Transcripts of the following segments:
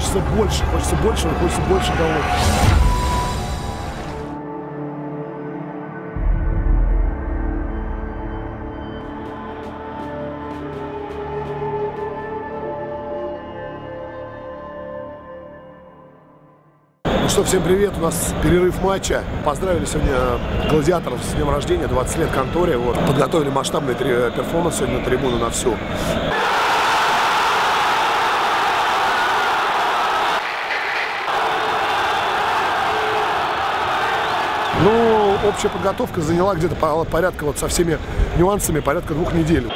хочется больше, хочется больше, хочется больше голов. Ну что, всем привет, у нас перерыв матча. Поздравили сегодня гладиаторов с днем рождения, 20 лет конторе. Вот. Подготовили масштабный три- перформанс сегодня на трибуну на всю. Ну, общая подготовка заняла где-то по- порядка вот со всеми нюансами порядка двух недель.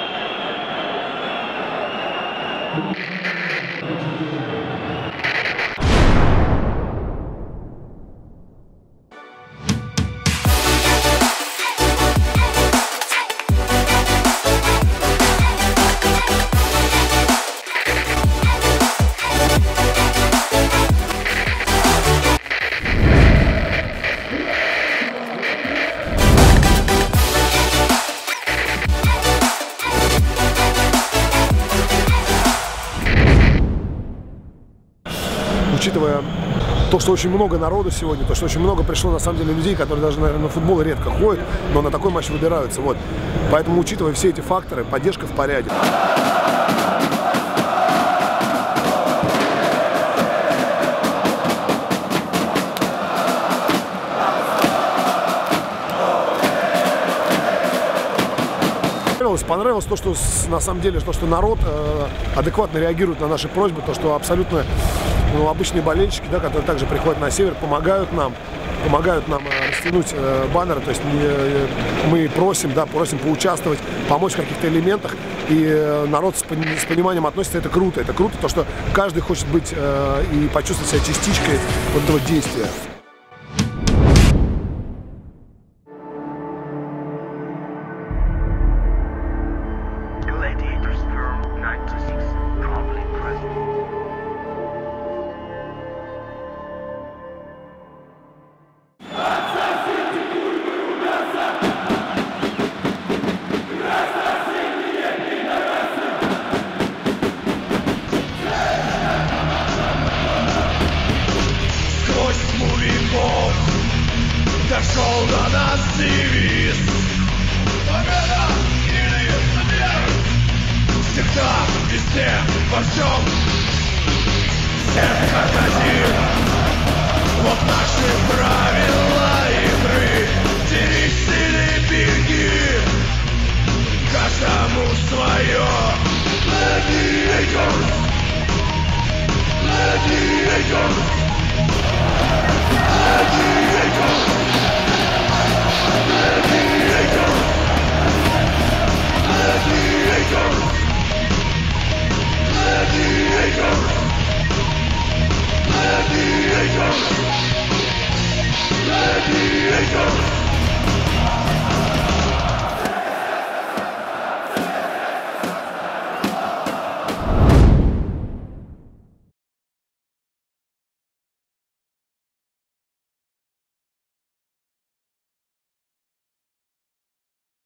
Учитывая то, что очень много народу сегодня, то, что очень много пришло, на самом деле, людей, которые даже, наверное, на футбол редко ходят, но на такой матч выбираются. Вот. Поэтому, учитывая все эти факторы, поддержка в порядке. понравилось, понравилось то, что на самом деле, то, что народ э, адекватно реагирует на наши просьбы, то, что абсолютно ну, обычные болельщики, да, которые также приходят на север, помогают нам, помогают нам э, растянуть э, баннеры, то есть не, э, мы просим, да, просим поучаствовать, помочь в каких-то элементах, и э, народ с, с пониманием относится, это круто, это круто, то, что каждый хочет быть э, и почувствовать себя частичкой вот этого действия. Дошел до нас девиз Победа или смерть? Всегда, везде, во всем. Всех один Вот наши правила Go!